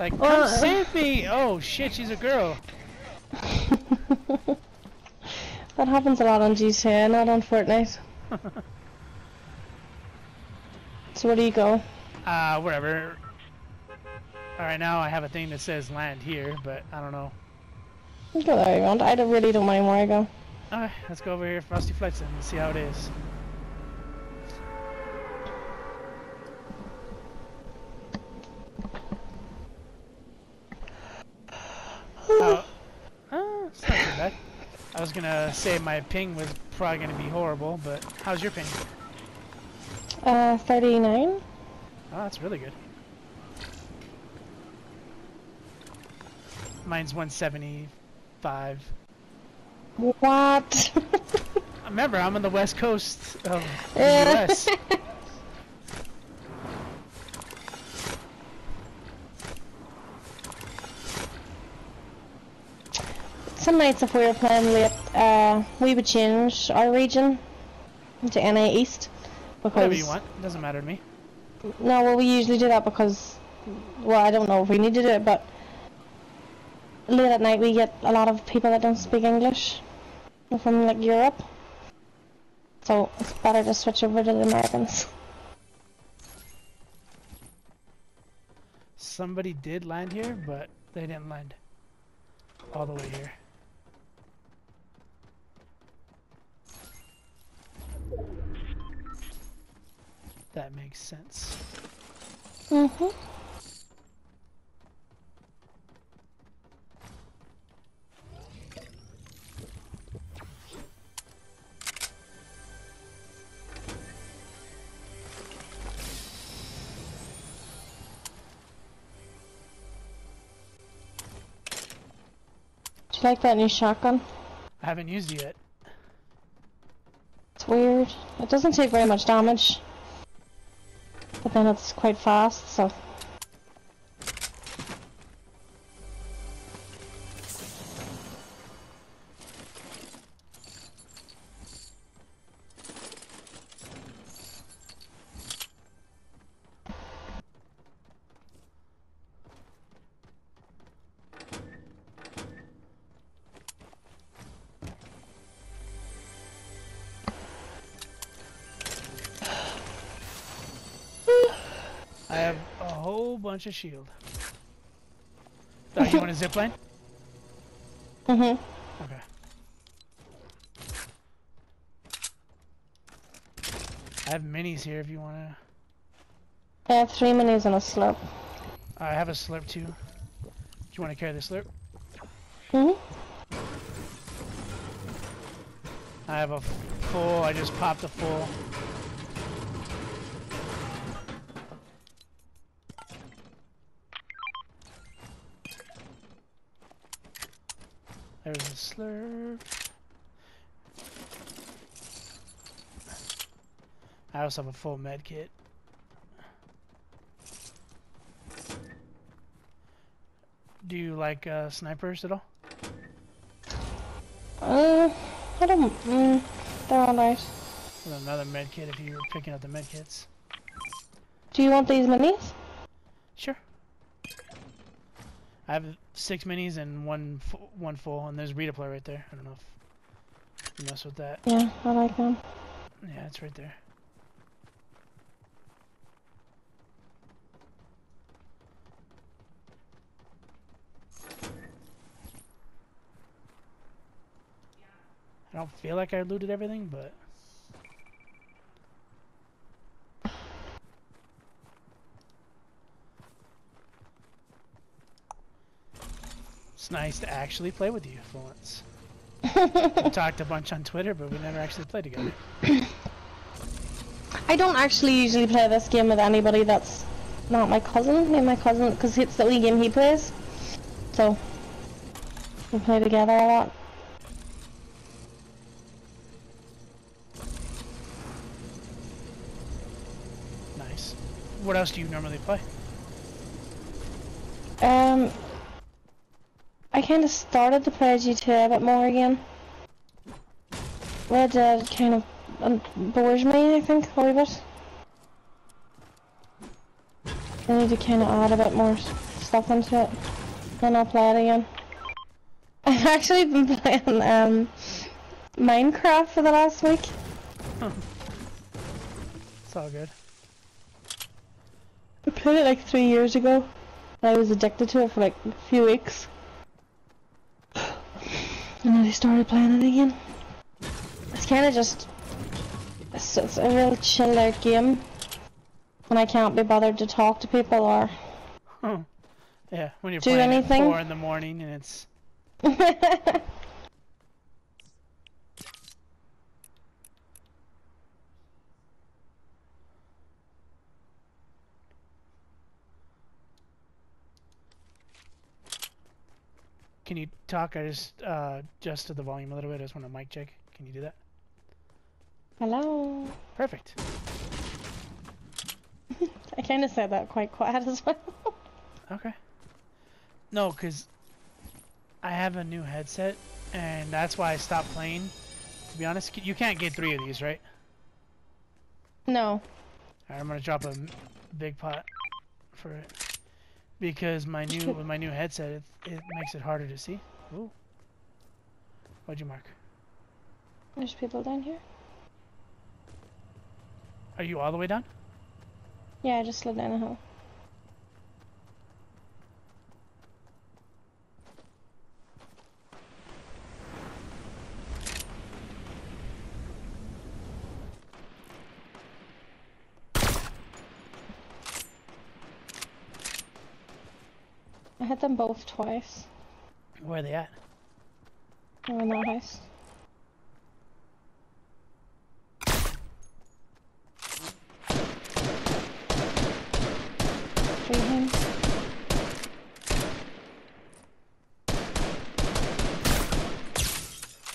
Like, come Well, save me! Oh shit, she's a girl. that happens a lot on GTA, not on Fortnite. So where do you go? Uh, wherever. Alright, now I have a thing that says land here, but I don't know. You go there you want. I don't, really don't mind where I go. Alright, let's go over here, Frosty Flights, and see how it is. Oh, uh, it's not too bad. I was gonna say my ping was probably gonna be horrible, but how's your ping? Uh, 39? Oh, that's really good. Mine's 175. What? Remember, I'm on the west coast of the US. Some nights if we were playing late, uh, we would change our region to NA East. Because Whatever you want. It doesn't matter to me. No, well we usually do that because, well I don't know if we need to do it, but late at night we get a lot of people that don't speak English from like Europe. So it's better to switch over to the Americans. Somebody did land here, but they didn't land all the way here. That makes sense. Mm-hmm. Do you like that new shotgun? I haven't used it yet. It's weird. It doesn't take very much damage. But then it's quite fast, so... bunch of shield. Oh, you want a zip line? Mm-hmm. Okay. I have minis here if you want to. I have three minis and a slurp. I have a slurp too. Do you want to carry the slurp? Mm-hmm. I have a full. I just popped a full. There's a slurp. Have a full med kit. Do you like uh, snipers at all? Uh, I don't... Mm, they're alright. With another med kit if you're picking up the med kits. Do you want these minis? Sure. I have six minis and one one full, and there's redeploy right there. I don't know if you mess with that. Yeah, I like them. Yeah, it's right there. I don't feel like I looted everything, but it's nice to actually play with you for once. We talked a bunch on Twitter, but we never actually played together. I don't actually usually play this game with anybody that's not my cousin. Me and my cousin, because it's the only game he plays. So, we play together a lot. Nice. What else do you normally play? Um, I kind of started to play GTA a bit more again. Red Dead kind of um, bores me, I think, a little bit. I need to kind of add a bit more stuff into it. Then I'll play it again. I've actually been playing um, Minecraft for the last week. It's all good. I played it like three years ago. I was addicted to it for like a few weeks. And then I started playing it again. It's kind of just... It's, it's a real chill out game. When I can't be bothered to talk to people or... Yeah, when you're Do playing anything? at four in the morning and it's Can you talk? I just uh, adjusted the volume a little bit. I just want a mic check. Can you do that? Hello? Perfect. I kind of said that quite quiet as well. Okay. No, because I have a new headset, and that's why I stopped playing. To be honest, you can't get three of these, right? no. I'm gonna drop a big pot for it because my new with my new headset, it, it makes it harder to see. Ooh. What'd you mark? There's people down here. Are you all the way down? Yeah, I just slid down a hill. Hit them both twice. Where are they at? They're in that house. Free him.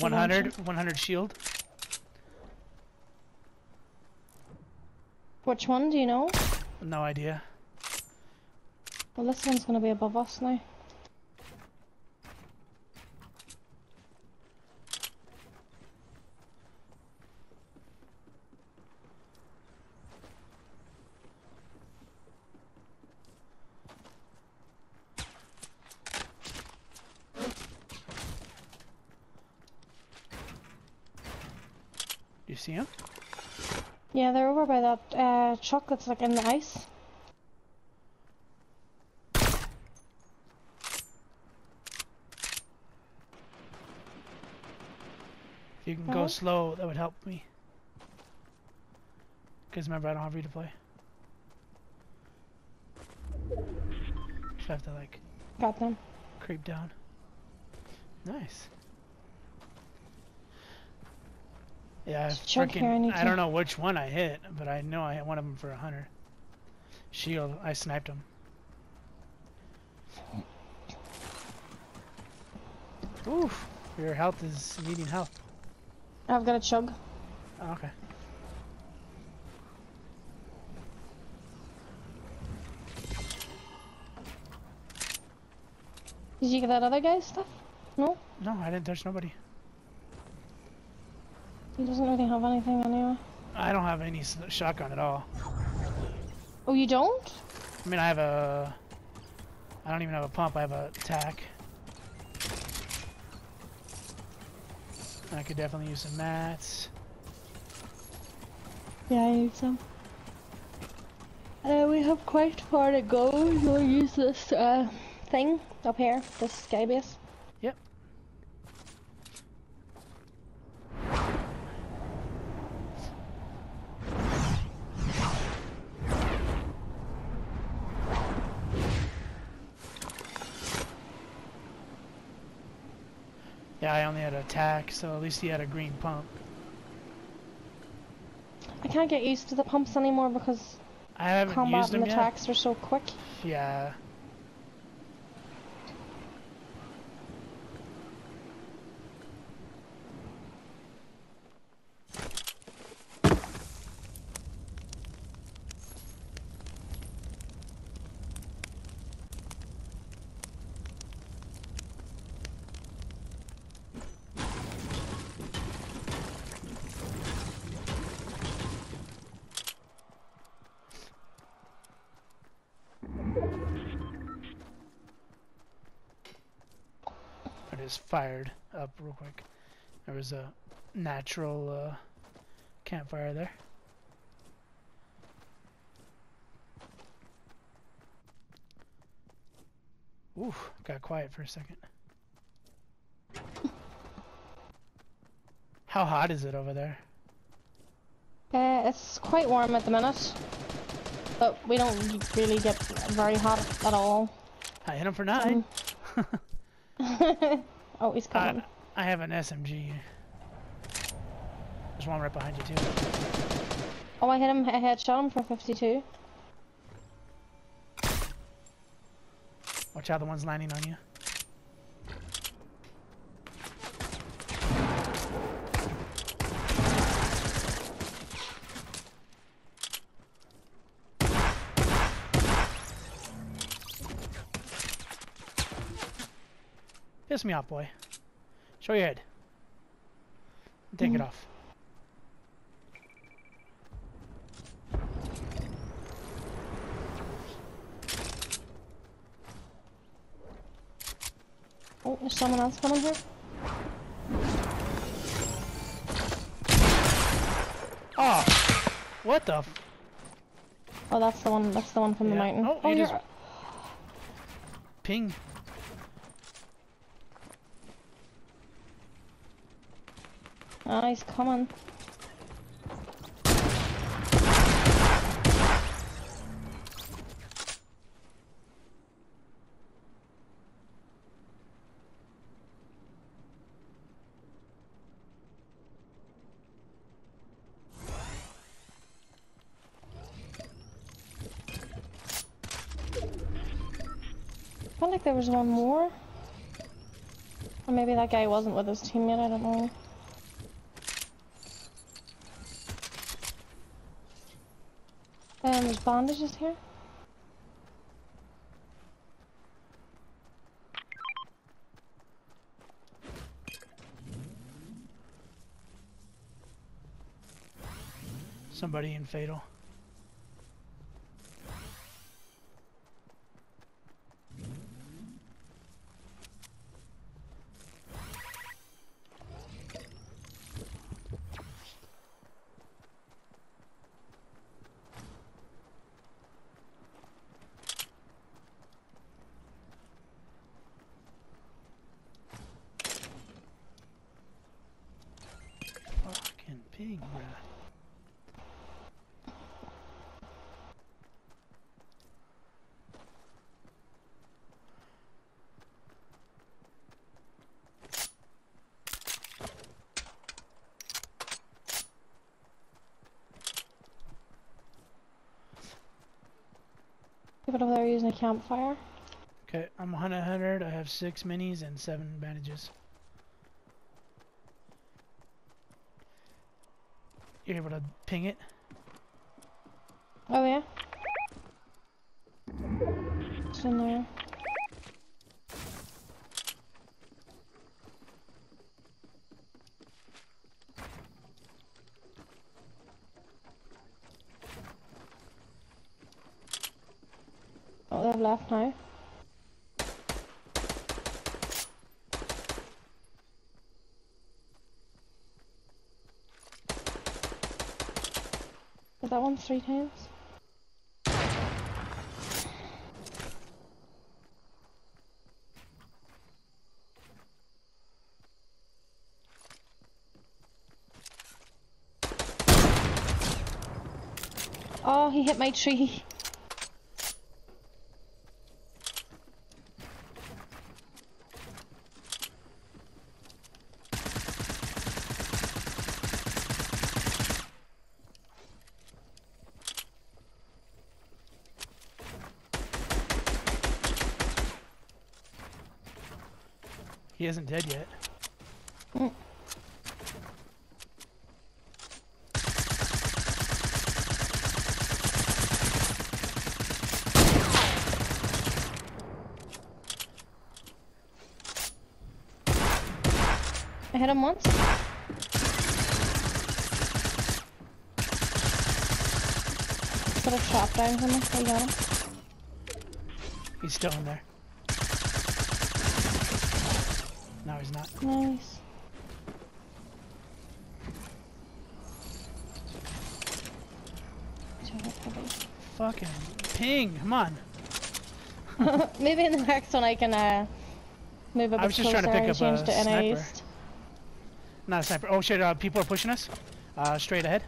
One hundred, 100 shield. Which one do you know? No idea. Well, this one's gonna be above us now. You see him? Yeah, they're over by that uh, truck that's like in the ice. Can go slow, that would help me. Because remember, I don't have replay. So I have to like Got them. creep down. Nice. Yeah, I There's a chug here, I freaking. I don't know which one I hit, but I know I hit one of them for a hundred. Shield, I sniped him. Oof, your health is needing help. I've got a chug. Oh, okay. Did you get that other guy's stuff? No? No, I didn't touch nobody. He doesn't really have anything anyway. I don't have any shotgun at all. Oh, you don't? I mean, I have a. I don't even have a pump. I have a tack. I could definitely use some mats. Yeah, I need some. Uh, we have quite far to go. We'll use this uh, thing up here, this sky base. Only had a tack, so at least he had a green pump. I can't get used to the pumps anymore because I haven't combat used and them yet. attacks are so quick. Yeah. Just fired up real quick. There was a natural uh, campfire there. Ooh, got quiet for a second. How hot is it over there? Uh, it's quite warm at the minute, but we don't really get very hot at all. I hit him for nine. oh, he's coming. I, I have an SMG. There's one right behind you too. Oh, I hit him. I headshot him for 52. Watch out, the one's landing on you. Piss me off, boy. Show your head. Take it Mhm. off. Oh, there's someone else coming here. Oh! What the f- Oh, that's the one. That's the one from the mountain. Oh, Oh, you're. just- Ping. Oh, he's coming. felt like there was one more. Or maybe that guy wasn't with his team yet, I don't know. Um, there's bandages here. Somebody in Fatal. Pig, bruh. People over there using a campfire. Okay, I'm 100. I have six minis and seven bandages. You're able to ping it? Oh yeah. It's in there. Oh, they've left now. Did that one three times? Oh, he hit my tree. isn't dead yet. Mm. I hit him once. Put a trap down for me. I got him. He's still in there. He's not. Nice. Fucking ping, come on. Maybe in the next one I can uh, move a bit I was just trying to closer pick and up change a to sniper. NA Not a sniper. Oh shit, uh, people are pushing us. Uh, straight ahead.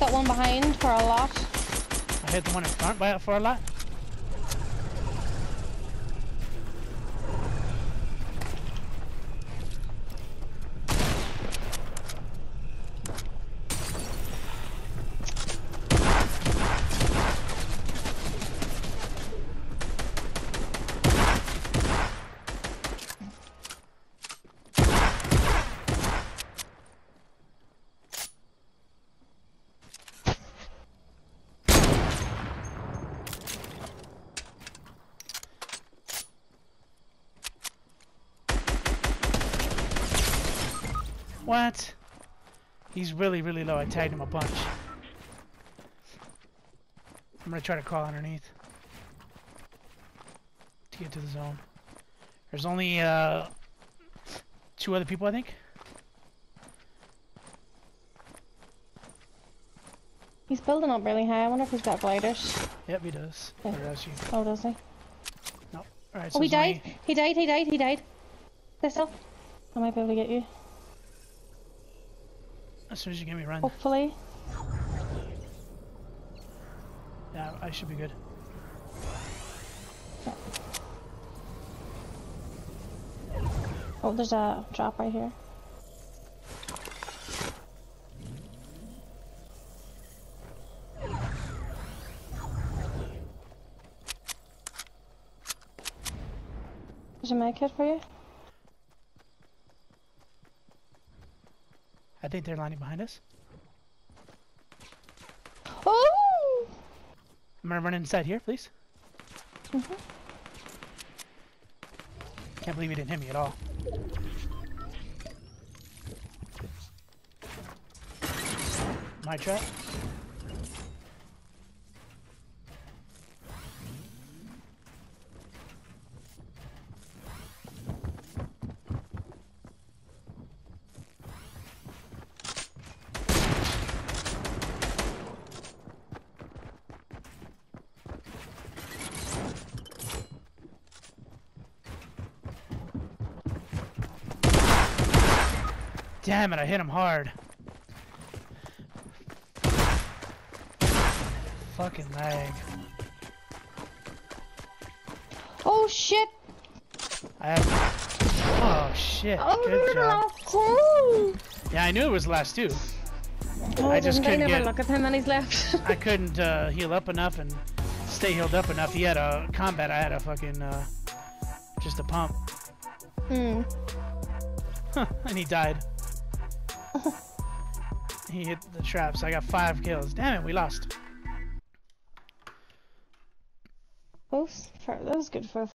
That one behind for a lot. I hit the one in front by it for a lot. What? He's really, really low. I tagged him a bunch. I'm gonna try to crawl underneath to get to the zone. There's only uh, two other people, I think. He's building up really high. I wonder if he's got gliders. Yep, he does. Yeah. Does she? Oh, does he? No. All right. Oh, he died. only- He died. He died. He died. Thistle. I might be able to get you. As soon as you get me run. Hopefully. Yeah, I should be good. Oh, there's a drop right here. There's a med kit for you. Think they're lining behind us. Oh! I'm gonna run inside here, please. Mhm. Can't believe he didn't hit me at all. My trap. Damn it, I hit him hard. Fucking lag. Oh shit! I have. Oh shit. Oh, Good job. Oh, Yeah, I knew it was last two. oh I just couldn't get- look at him and he's left. I couldn't uh, heal up enough and stay healed up enough. He had a combat. I had a fucking uh, just a pump, hmm. and he died. He hit the traps. I got five kills. Damn it, we lost. For, that was good for